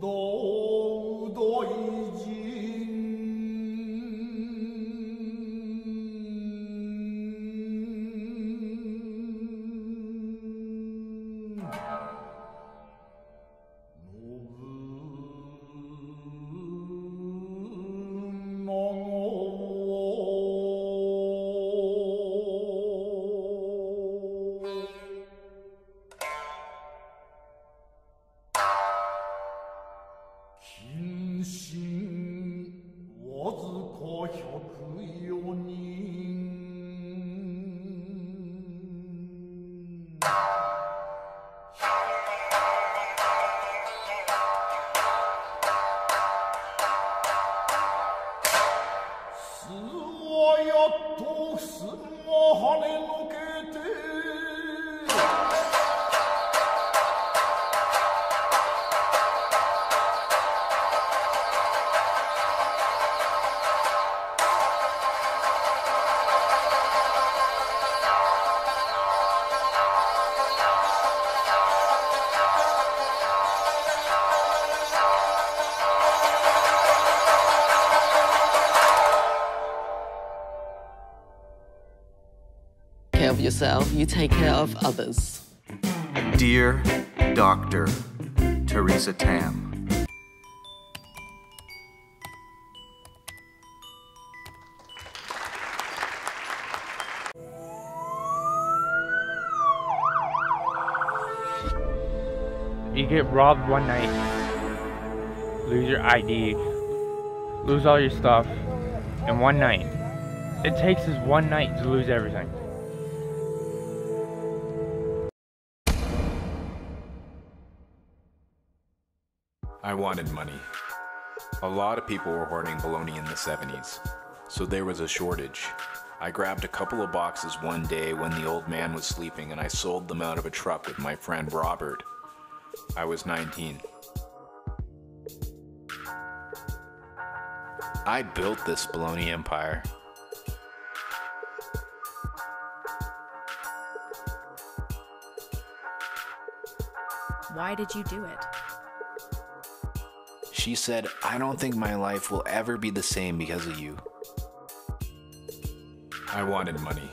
道不你 care of yourself, you take care of others. Dear Dr. Theresa Tam, You get robbed one night, lose your ID, lose all your stuff in one night. It takes us one night to lose everything. I wanted money. A lot of people were hoarding bologna in the 70s, so there was a shortage. I grabbed a couple of boxes one day when the old man was sleeping and I sold them out of a truck with my friend Robert. I was 19. I built this bologna empire. Why did you do it? She said, I don't think my life will ever be the same because of you. I wanted money.